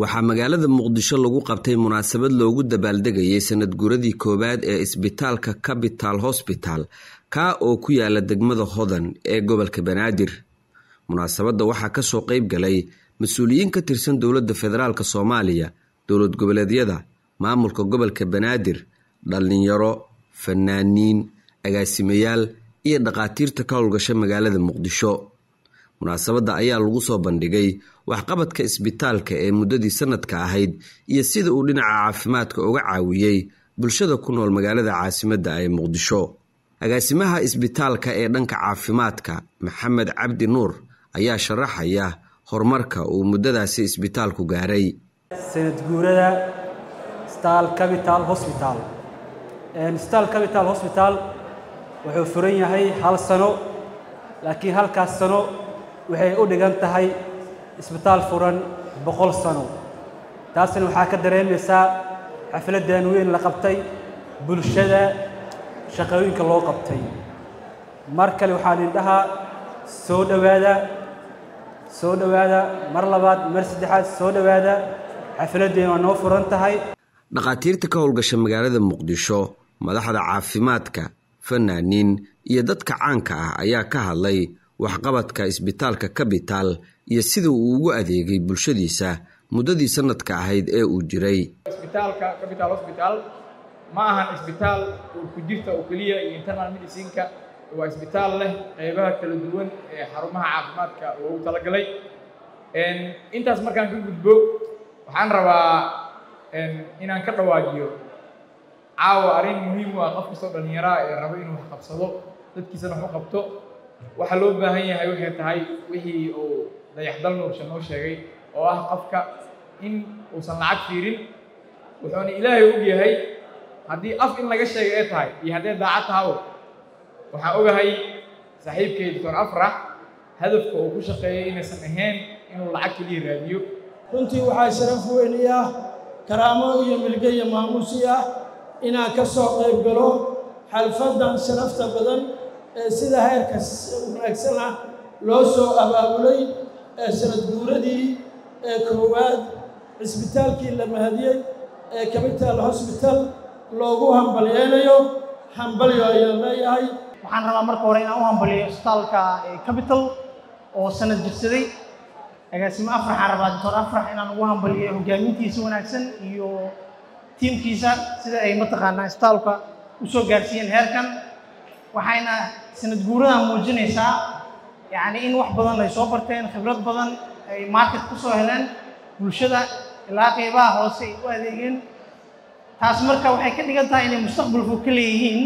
waxaa magaalada muqdisho lagu qabtay munaasabad loogu dabaaldegayay sanad guradii koowaad ee isbitaalka capital hosbital kaa oo ku yaalla degmada hodan ee gobolka banaadir. Munaasabadda waxaa ka soo qeyb galay mas'uuliyiin ka tirsan dowladda federaalk soomaaliya dowlad goboleedyada maamulka gobolka banaadir dhallinyaro fanaaniin agaasimayaal iyo dhakhaatiirta ka howlgasha magaalada muqdisho munaasabadda ayaa lagu soo bandhigay waxqabadka isbitaalka ee muddadii sanadka ahayd iyo sida uu dhinaca caafimaadka uga caawiyey bulshada ku nool magaalada caasimadda ee muqdisho. Agaasimaha isbitaalka ee dhanka caafimaadka maxamed cabdi nuur ayaa sharaxaya horumarka uu muddadaasi isbitaalku gaaray. Sanad stal capital hosbital stal capital hosbital wuxuu furan yahay hal sano laakiin halkaas sano waxay u dhigan tahay isbitaal furan boqol sano. Taasna waxaa ka dareemaysaa xafladdan weyn la qabtay bulshada shaqooyinka loo qabtay. Mar kale waxaan indhahaa soo dhowaada soo dhowaada mar labaad mar saddexaad soo dhowaada xafladdeen waa noo furan tahay. Dhakhaatiirta ka howlgasha magaalada muqdisho madaxda caafimaadka fanaaniin iyo dadka caanka ah ayaa ka hadlay waxqabadka isbitaalka capital iyo sida uu ugu adeegay bulshadiisa muddadii sanadka ahayd ee uu jiray. Isbitaalka capital hosbital ma ahan isbitaal uu ku jirta oo keliya iyo internal medicinka waa isbitaal leh qeybaha kala duwan ee xarumaha caafimaadka loogu talagalay. Intaas markaan ka gudbo waxaan rabaa inaan ka dhawaajiyo. Caawa arrin muhiim u ah qof kastoo dhallinyaraha ee rabo inuu wax qabsado dadkiisana wax u qabto waxaa loo baahan yahay waxay tahay wixii uu dayaxdal nuursha noo sheegay oo ah qofka in uusan lacag fiirin. Wuxuuna ilaahay og yahay haddii af in laga sheegay ee tahay iyo hadday daacad tahaw waxaan ogahay saaxiibkay doctor afrax hadafka uu ku shaqeeyay inaysan ahayn inuu lacag keliya raadiyo. Runtii waxaa sharaf weyni ah karaamo iyo milge iyo maamuusi ah inaan ka soo qayb galo xalfaddan sharafta badan sida heerka wanaagsan ah loo soo abaabulay sanad guuradii koowaad cisbitaalkii la mahadiyey ee capital hosbital loogu hambalyeynayo hambalyo ayaan leeyahay. Waxaan rabaa marka hore inaan u hambaliyo isbitaalka capital oo sanad jirsaday agaasimo afraxaan rabaa doctor afrax inaan ugu hambaliyo hogaamintiisa wanaagsan iyo tiimkiisa sida ay mataqaanaa isbitaalka u soo gaarsiiyeen heerkan waxayna sanad guuradan muujinaysaa yacni in wax badan ay soo barteen khibrad badan ay market ku soo heleen bulshada ilaa qeybaha hoose ay u adeegeen. Taas marka waxay ka dhigan tahay inay mustaqbalku ka leeyihiin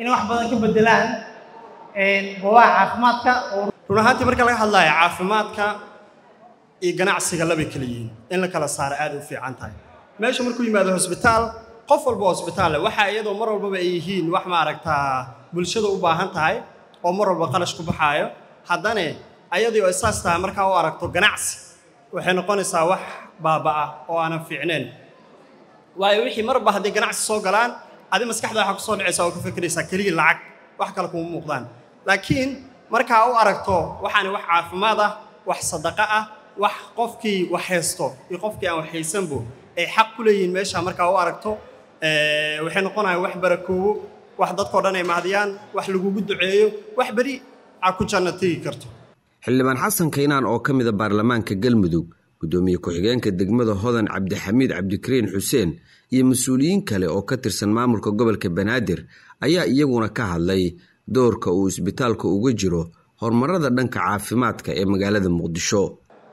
inay wax badan ka beddelaan goobaha caafimaadka oo run ahaantii marka laga hadlayo caafimaadka iyo ganacsiga labay kala yihiin in la kala saaro aad u fiican tahay. Meesha markuu yimaado hosbitaal qof walba hosbitaal waxaa iyadoo mar walbaba ay yihiin wax maaragtaa bulshada u baahan tahay oo mar walba qalash ku baxaayo. Haddana ayadii oo isaas tahay markaa u aragto ganacsi waxay noqonaysaa wax baaba'a oo aanan fiicnayn waayo wixii marba hadday ganacsi soo galaan adi maskaxda waxaa ku soo dhacaysa oo ka fikiraysaa keliya lacag wax kale kuma muuqdaan. Laakiin markaa u aragto waxaani wax caafimaad ah wax sadaqa ah wax qofkii wax iyo qofkii aan wax ay xaq ku leeyihiin meesha markaa u aragto waxay noqonayaan wax barakoobo wax dadkao dhan ay mahdiyaan wax lagugu duceeyo wax beri aa ku janno tegi karto. Xildhibaan xasan kaynaan oo ka mida baarlamaanka galmudug guddoomiye ku-xigeenka degmada hodan cabdixamiid cabdikariin xuseen iyo mas'uuliyiin kale oo ka tirsan maamulka gobolka banaadir ayaa iyaguna ka hadlay doorka uu isbitaalku uga jiro horumarada dhanka caafimaadka ee magaalada muqdisho.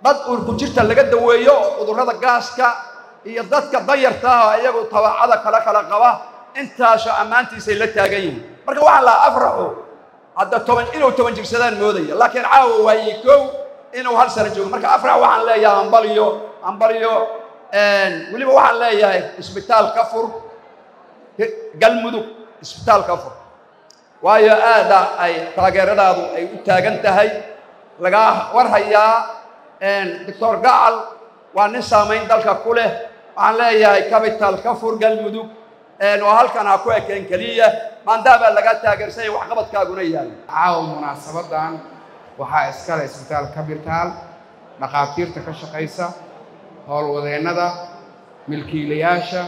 Dad uurku jirta laga daweeyo cudurrada gaaska iyo dadka danyarta ah iyagu tabacada kale kala qaba intaasoo ammaantiisay la taagan yihiin. Marka waxaan lahaa afraxu hadda toban inuu toban jirsadaan moodaya laakiin caawa waaye kow inuu hal sano joogo. Marka afrax waxaan leeyahay hambalyo hambalyo weliba waxaan leeyahay isbitaal ka fur galmudug isbitaal ka fur waayo aada ay taageeradaadu ay u taagan tahay. Lagaa warhayaa doctor gacal waa nin saamayn dalka ku leh waxaan leeyahay capital ka fur galmudug oo halkan ha ku ekeen keliya maandaabaa laga taageersanya waxqabadkaaguna yaalla caawa munaasabadan waxaa iskale isbitaal capital dhakhaatiirta ka shaqaysa howlwadeennada milkiilayaasha.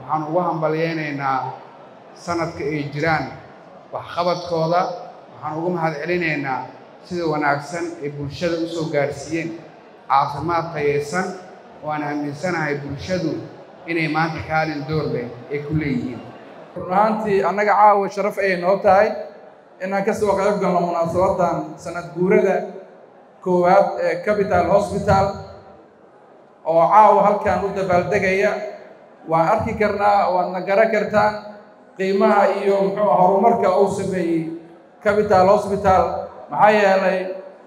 Waxaan ugu hambalyaynaynaa sanadka ay jiraan waxqabadkooda. Waxaan ugu mahad celinaynaa sida wanaagsan ay bulshada u soo gaarsiiyeen caafimaad tayaysan oo aan aaminsanahay bulshadu inay maanta kaalin door leh ay ku leeyihiin. Run ahaantii annaga caawa sharaf ayay noo tahay. Inaan ka soo qayb galno munaasabadan sanad guurada koowaad ee capital hosbital oo caawa halkan u dabaaldegaya. Waan arki karnaa waadna garan kartaan qiimaha iyo muxuu horumarka uu sameeyey capital hosbital maxaa yeelay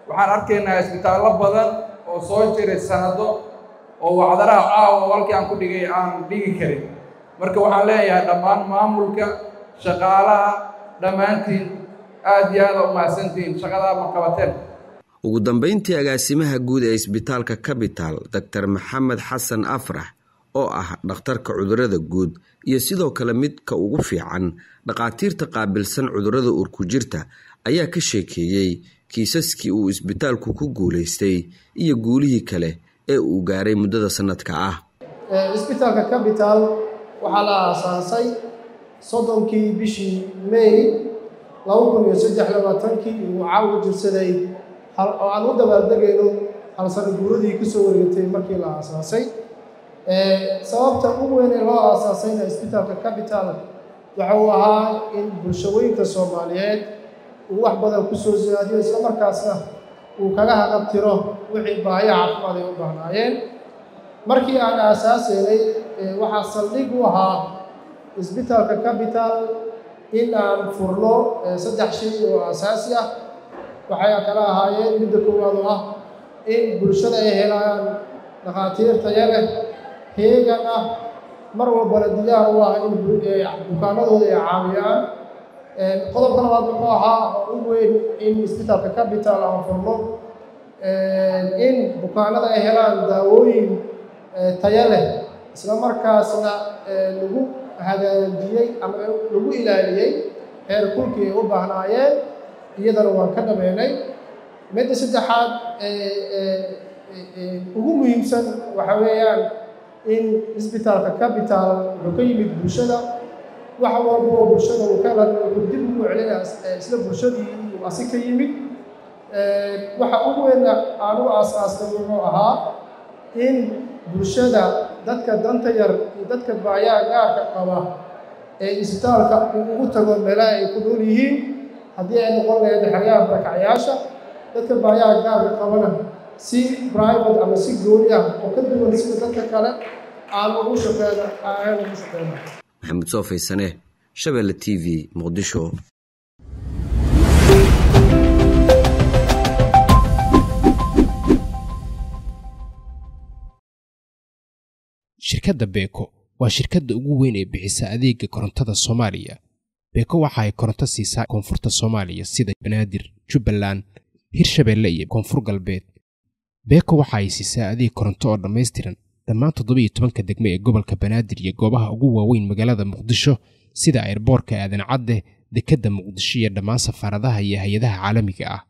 waxaan arkaynaa isbitaallo badan oo soo jiray sanado oo wacdaraha caawa halkii aan ku dhigay aan dhigi karin. Marka waxaan leeyahay dhammaan maamulka shaqaalaha dhammaantiin aad iyo aada u mahadsantihiin shaqadaa ma qabateen. Ugu dambayntii agaasimaha guud ee isbitaalka capital doctor maxamed xasan afrax oo ah dhakhtarka cudurrada guud iyo sidoo kale midka ugu fiican dhakhaatiirta qaabilsan cudurrada urkujirta ayaa ka sheekeeyey kiisaskii uu isbitaalku ku guulaystay iyo guulihii kale ee uu gaaray muddada sannadka ah. Isbitaalka capital waxaa la aasaasay soddonkii bishii may laba kun iyo saddex labaatankii uu caawa jirsaday oo aan u dabaaldegayno hal sano guuradii ka soo wareegtay markii la aasaasay. Sababta ugu weyn ee loo aasaasayna isbitaalka capital waxa uu ahaa in bulshooyinka soomaaliyeed uu wax badan ku soo siyaadiyo isla markaasna uu kaga haqabtiro wixii baahiya caafimaad ay u baahnaayeen. Markii aan aasaasaynay waxaa saldhig u ahaa isbitaalka capital in aan furno saddex shay oo aasaasi ah. Waxay kala ahaayeen midda koowaad oo ah in bulshada ay helaan dhakhaatiir leh. Heegan ah mar walbana diyaar u ah in bukaanadooda ay caawiyaan qodobka labaad wuxuu ahaa u weyn in isbitaalka capital aan furno. In bukaanada ay helaan daawooyin taya leh isla markaasna lagu hagaajiyey ama lagu ilaaliyey heer kulkii ay u baahnaayeen iyadana waan ka dhameynay midda saddexaad ugu muhiimsan waxa weeyaan in isbitaalka capital wuxuu ka yimid bulshada wax walba bulshada uu ka dib ugu celinaa isla bulshadii uu asi ka yimid waxa ugu weynna aan u aas-aastay wuxuu ahaa in bulshada dadka danta yar iyo dadka baayaha gaarka qaba ee isbitaalka uu ugu tago meelaha ay ku nool yihiin haddii ay noqon lahayd xeryaha barakacyaasha dadka baayaha gaarka qabana si private ama si gooni ah oo ka duwan sida dadka kale aan ugu shaqeyno aan ugu shaqeyno maxamed soo faysane shabeelle t v muqdisho shirkadda beeko waa shirkadda ugu weyn ee bixisa adeega korontada soomaaliya. Beeko waxa ay koronto siisaa koonfurta soomaaliya sida banaadir jubbaland hirshabeelle iyo koonfur galbeed. Beeko waxa ay siisaa adeeg koronto oo dhammaystiran dhammaan toddobiiyo tobanka degme ee gobolka banaadir iyo goobaha ugu waaweyn magaalada muqdisho sida airboorka aadan cadde dekedda muqdisho iyo dhammaan safaaradaha iyo hay'adaha caalamiga ah